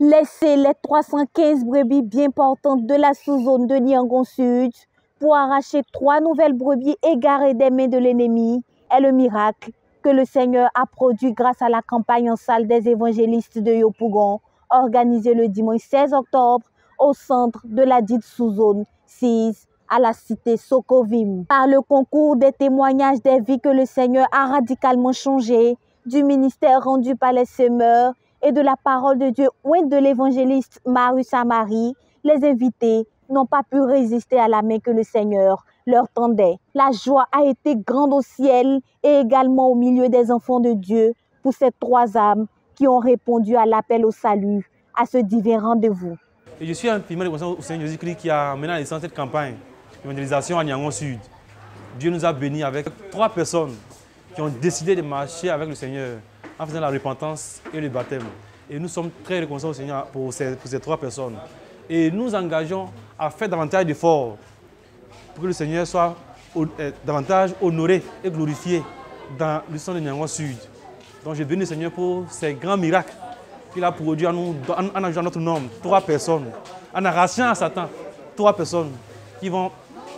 laisser les 315 brebis bien portantes de la sous-zone de Niangon Sud pour arracher trois nouvelles brebis égarées des mains de l'ennemi est le miracle que le Seigneur a produit grâce à la campagne en salle des évangélistes de Yopougon, organisée le dimanche 16 octobre au centre de la dite sous-zone 6 à la cité Sokovim. Par le concours des témoignages des vies que le Seigneur a radicalement changées, du ministère rendu par les semeurs et de la parole de Dieu ou de l'évangéliste Marius Amari, les invités n'ont pas pu résister à la main que le Seigneur leur tendait. La joie a été grande au ciel et également au milieu des enfants de Dieu pour ces trois âmes qui ont répondu à l'appel au salut, à ce divin rendez-vous. Je suis infiniment reconnaissant au Seigneur Jésus-Christ qui a mené à naissance cette campagne d'évangélisation à Nyangon Sud. Dieu nous a bénis avec trois personnes qui ont décidé de marcher avec le Seigneur en faisant la repentance et le baptême. Et nous sommes très reconnaissants au Seigneur pour ces, trois personnes. Et nous engageons à faire davantage d'efforts pour que le Seigneur soit euh, davantage honoré et glorifié dans le sang de Nyangon Sud. Donc je bénis le Seigneur pour ces grands miracles qu'il a produits en, nous, en, en notre nom. Trois personnes, en arrachant à Satan, trois personnes qui vont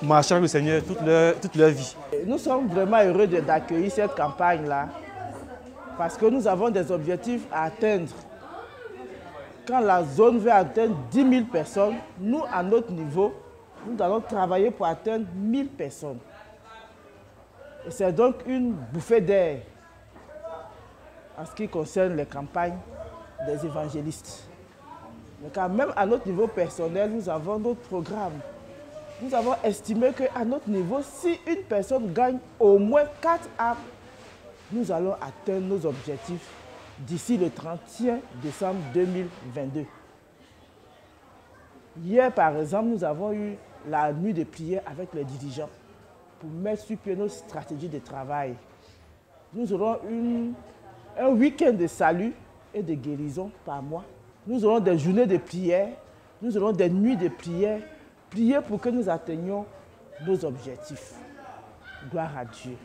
marcher avec le Seigneur toute leur, toute leur vie. Nous sommes vraiment heureux d'accueillir cette campagne-là parce que nous avons des objectifs à atteindre. Quand la zone veut atteindre 10 000 personnes, nous, à notre niveau, nous allons travailler pour atteindre 1000 personnes. C'est donc une bouffée d'air en ce qui concerne les campagnes des évangélistes. Mais quand même à notre niveau personnel, nous avons notre programme. Nous avons estimé qu'à notre niveau, si une personne gagne au moins 4 âmes, nous allons atteindre nos objectifs d'ici le 31 décembre 2022. Hier, par exemple, nous avons eu la nuit de prière avec les dirigeants pour mettre sur pied nos stratégies de travail. Nous aurons un week-end de salut et de guérison par mois. Nous aurons des journées de prière, nous aurons des nuits de prière, prier pour que nous atteignions nos objectifs. Gloire à Dieu.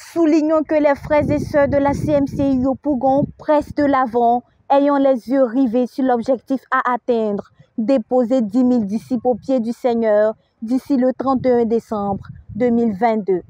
Soulignons que les frères et sœurs de la CMCI au Pougon pressent de l'avant, ayant les yeux rivés sur l'objectif à atteindre, déposer 10 000 disciples au pied du Seigneur d'ici le 31 décembre 2022.